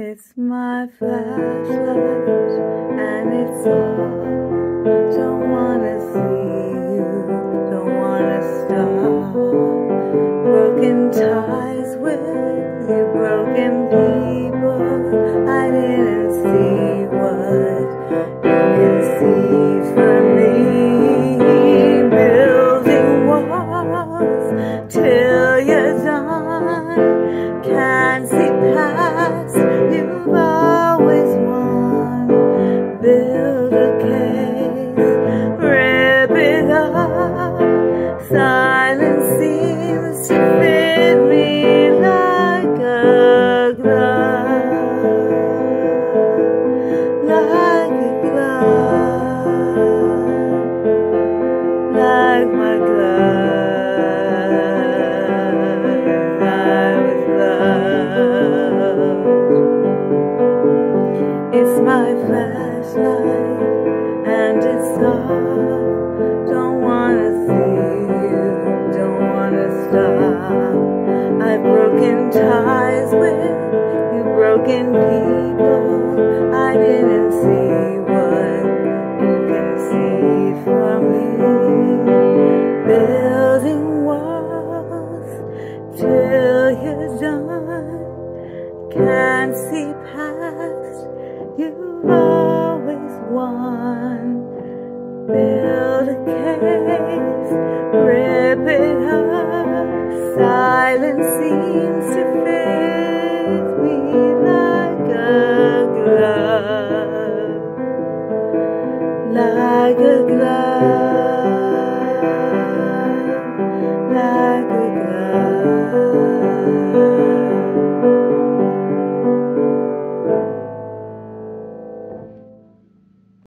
It's my flashlight and it's off. Don't wanna see you, don't wanna stop. Broken ties with you, broken people. It up. Silence seems to fit me like a glove, It's my flashlight and it's off. Don't wanna see you, don't wanna stop. I've broken ties with you, broken people. I didn't see what you can see from me. Building walls till you're done. Can't see past, build a case, rip it up. Silence seems to fit me like a glove, like a glove.